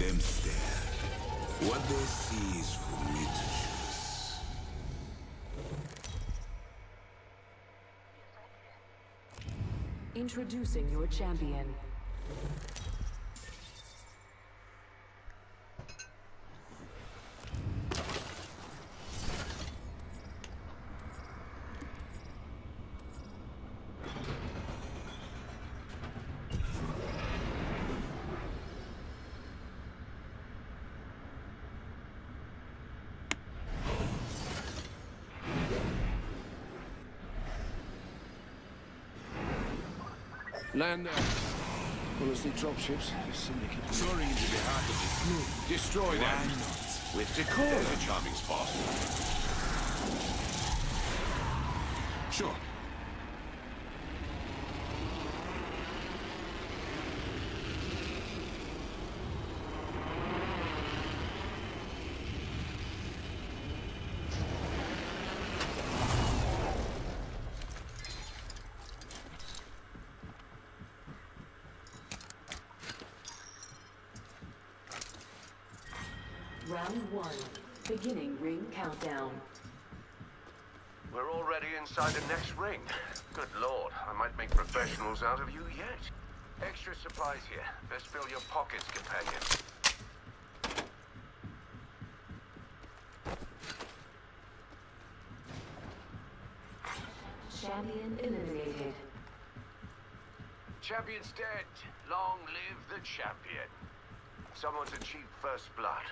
them stare. What they see is for me to choose. Introducing your champion. Land there. Honestly, dropships. The syndicate. Soaring into the heart of the flood. Destroy them. Why not? With decor. There's a charming spot. Sure. Round one. Beginning ring countdown. We're already inside the next ring. Good lord, I might make professionals out of you yet. Extra supplies here. Best fill your pockets, companion. Champion eliminated. Champion's dead. Long live the champion. Someone's achieved first blood.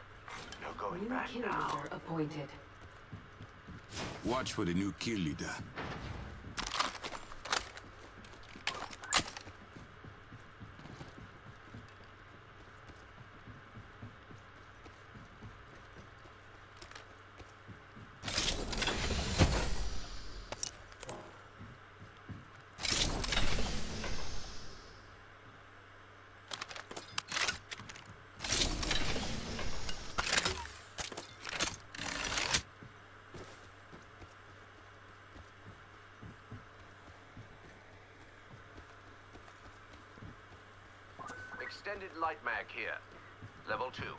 No going New back kill now. leader appointed. Watch for the new kill leader. Extended light mag here. Level two.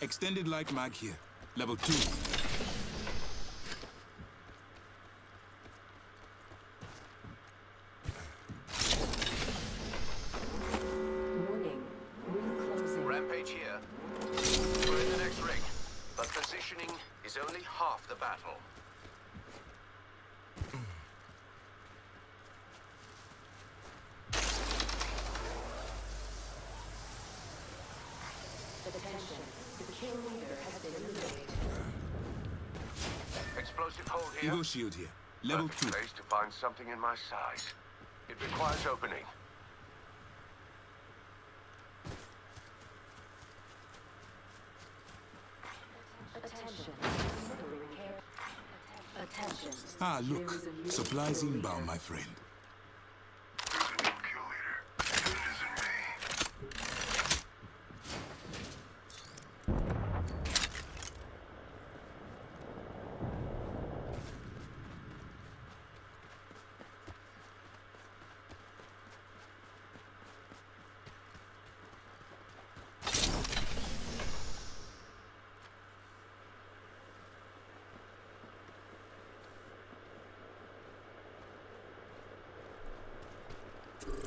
Extended light mag here. Level 2. Shield here. Level Perfect 2. place to find something in my size. It requires opening. Attention. Attention. Ah, look. There is a new Supplies kill inbound, my friend. There's a new kill leader. And it isn't me.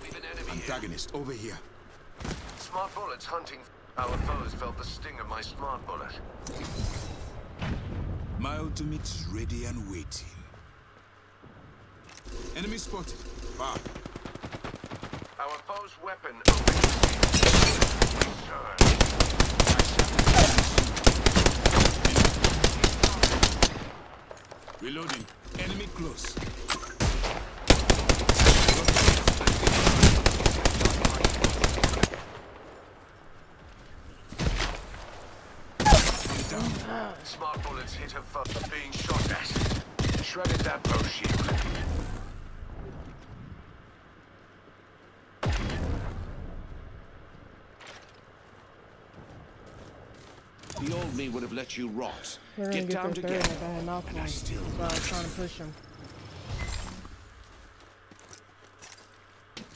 Leave an enemy here. Antagonist over here. Smart bullets hunting. Our foes felt the sting of my smart bullet. My ultimate's ready and waiting. Enemy spotted. Far. Our foe's weapon. Reloading. Enemy close. down. Smart bullets hit her for being shot at. Shredded that bow shield. The old me would have let you rot. Get, get down to get. And I still so I was trying to push him.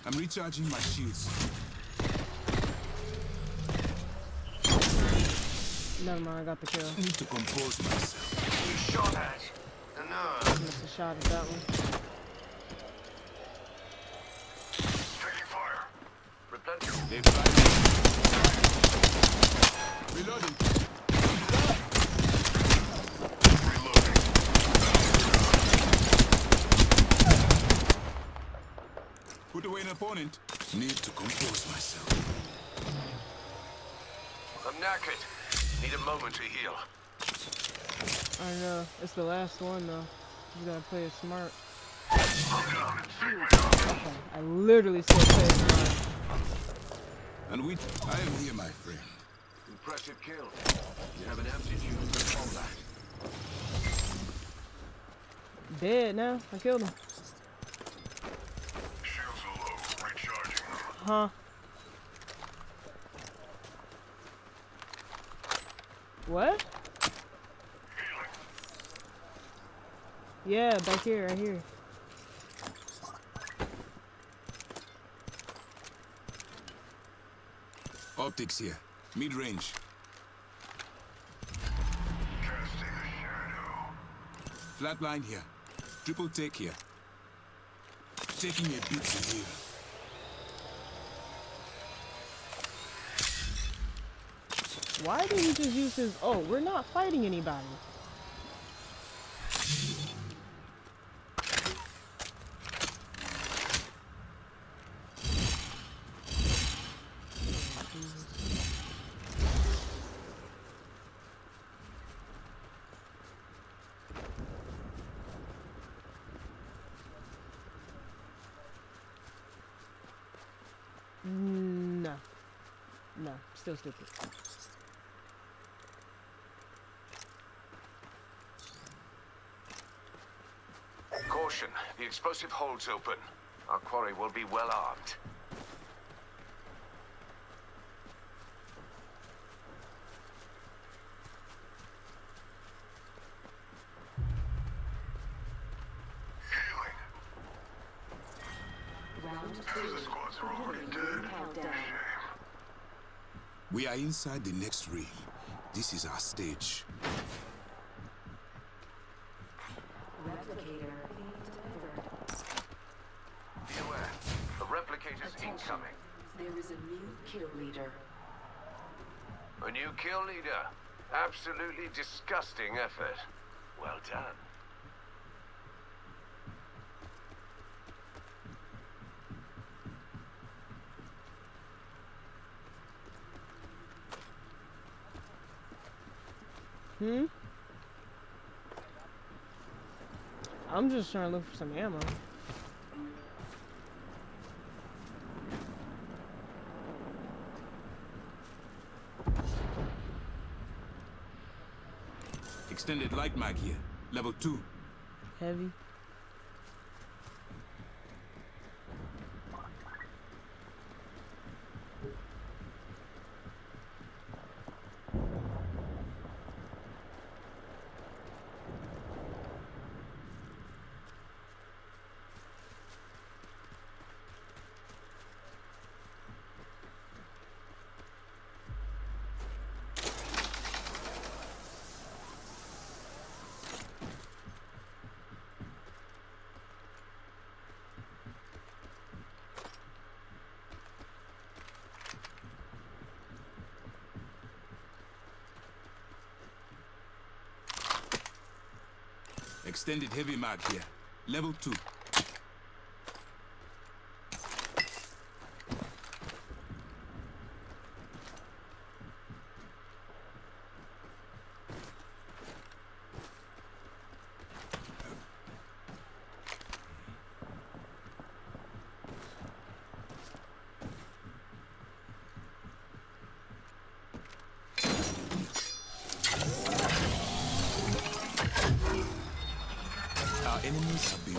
I'm recharging my shields. Never mind, I got the kill. I need to compose myself. You shot at. Enough. Missed a shot at that one. Taking fire. Replenish. They fly me. Reloading. Reloading. Put away an opponent. Need to compose myself. I'm knackered. Need a moment to heal. I know. It's the last one though. You gotta play it smart. I'm down and take me out. Okay. I literally said play it smart. And we... I am here, my friend. Impressive kill. You have an aptitude for combat. Dead now. I killed him. Shields are low. Recharging. Huh? What? Yeah, back here, right here. Optics here. Mid-range. Casting a shadow. Flatline here. Triple take here. Taking a beat to Why did he just use his? Oh, we're not fighting anybody. Mm, no. No, still stupid. The explosive holds open. Our quarry will be well armed. Healing. Round The two. squads are already dead. Countdown. We are inside the next ring. This is our stage. Replicator being delivered. Be aware. The replicators Attention. incoming. There is a new kill leader. A new kill leader. Absolutely disgusting effort. Well done. Hmm? I'm just trying to look for some ammo. Extended light mag here. Level 2. Heavy. Extended heavy mag here. Level 2.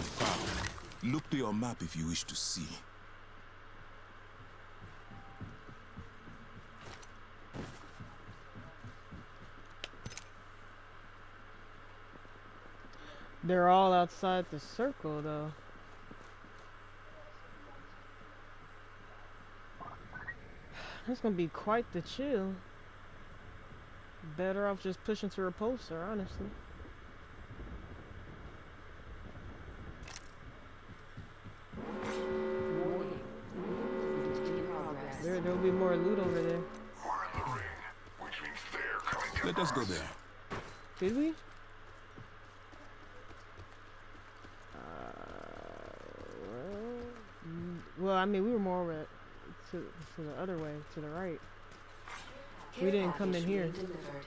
found. Look to your map if you wish to see. They're all outside the circle, though. That's gonna be quite the chill. Better off just pushing to repulsor, honestly. There, there'll be more loot over there. We're in the ring, which means they're coming to Let us go there. Did we? Uh, well, well, I mean, we were more over at- to to the other way, to the right. We didn't come in here. Delivered.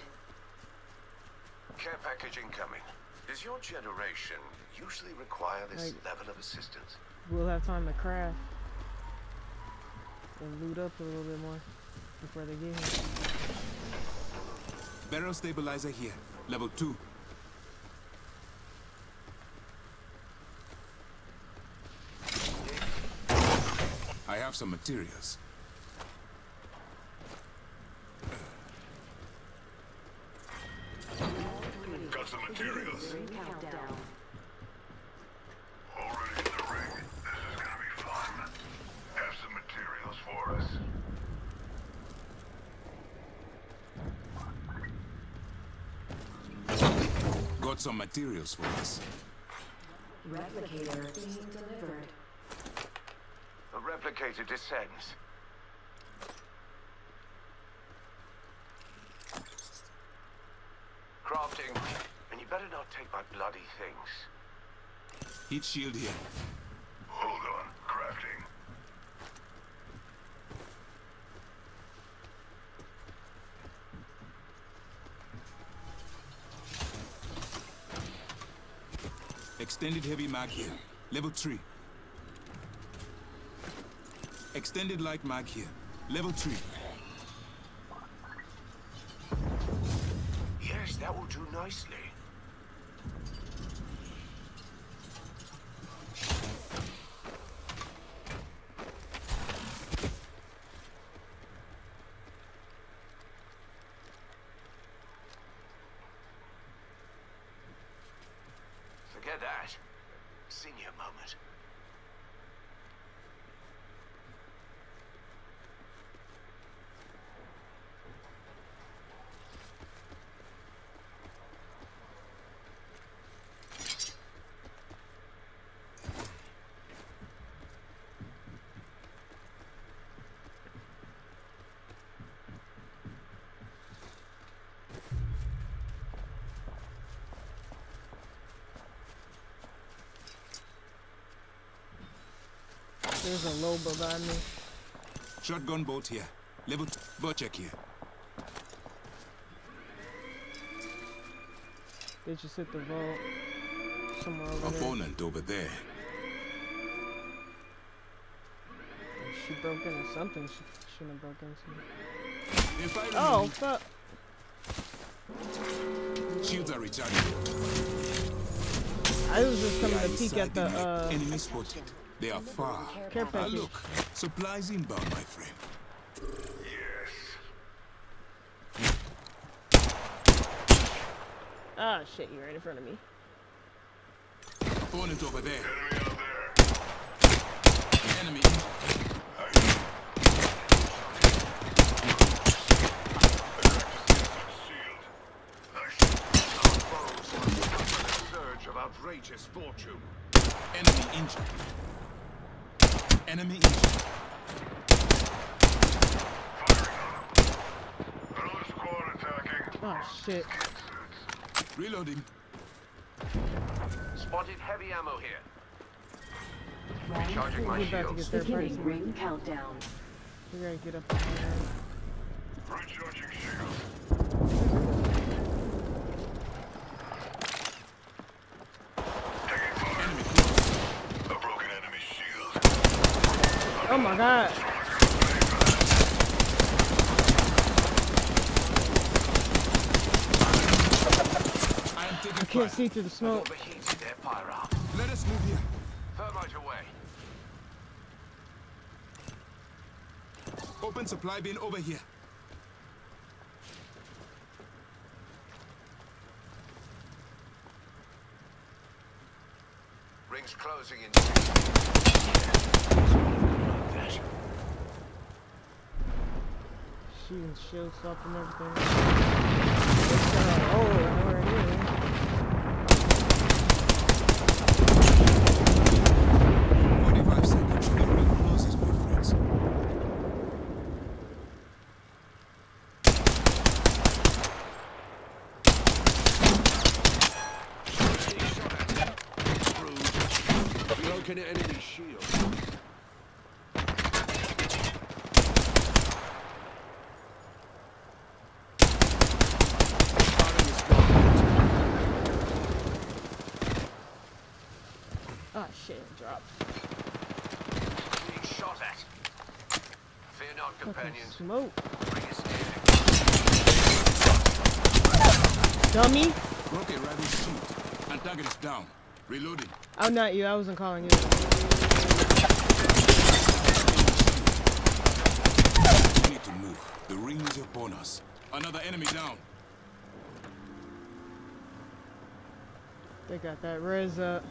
Care package incoming. Does your generation usually require this Like- level of assistance? We'll have time to craft and loot up a little bit more before they get here. Barrel stabilizer here. Level 2. I have some materials. Got some materials. Ring countdown. Already in the ring. This is gonna be fun. Have some materials for us. Got some materials for us. Replicator being delivered. A replicator descends. Crafting. And you better not take my bloody things. Heat shield here. Hold on. Crafting. Extended heavy mag here. Level 3. Extended light mag here. Level 3. Yes, that will do nicely. That. Senior moment. There's a low behind me. Shotgun bolt here. Level 2. Bolt check here. They just hit the vault somewhere over there. Opponent over there. She broke into something. She shouldn't have broke into. I Oh fuck! shields are recharging. I was just coming to peek at the the uh enemy spotted. They are far. care Ah, look. Supplies inbound, my friend. Yes. Ah shit! You're right in front of me. Opponent over there. Enemy. Shield. Nice. Our foes have suffered a surge of outrageous fortune. Enemy injured. Enemy injured. Another squad attacking. Oh shit! Reloading. Spotted heavy ammo here. Round Recharging my We're about to shields. get there pretty Beginning ring countdown. We gotta get up there. Recharging shield. Taking fire. Enemy close. A broken enemy shield. Oh my god! I am taking I can't see through the smoke. Overheated their fire arm. Let us move here. Thermite away. Open supply bin over here. closing in. Shooting shield stuff and everything. Uh, oh, I know where it is. 45 seconds. The ring closes, my friends. Screwed. Broken enemy shield. Firing is gone. Oh shit, it dropped. Being shot at. Fear not, Fucking companions. Smoke. Ring is near. Dummy! Rocket rifle shoot. Antagonist down. Reloading. Oh, not you. I wasn't calling you. We need to move. The ring is upon us. Another enemy down. They got that res up.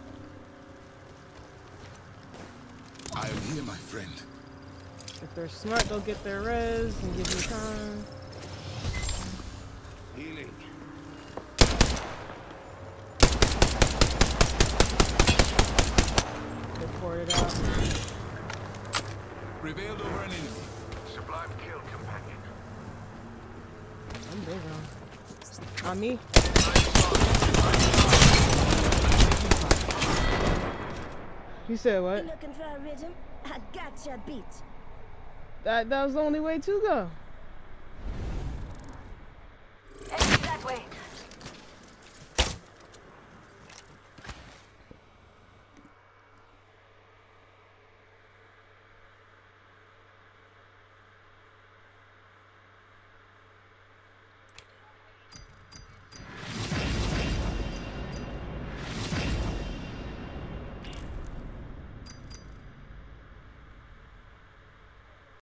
I am here, my friend. If they're smart, they'll get their res and give you time. Healing. They poured it out. Prevailed over an enemy. Sublime kill, companion. I'm big on. On me? You said You what? looking for a rhythm? I got ya beat. That that was the only way to go. That way.